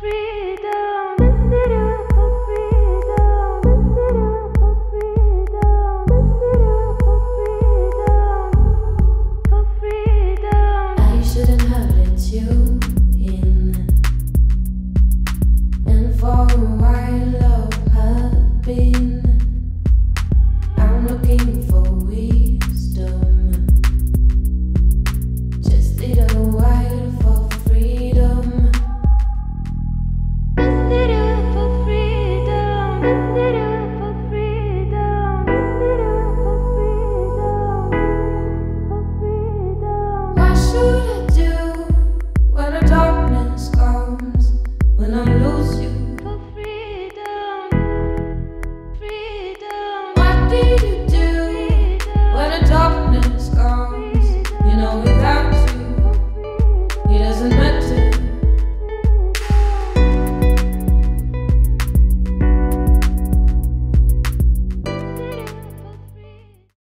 free.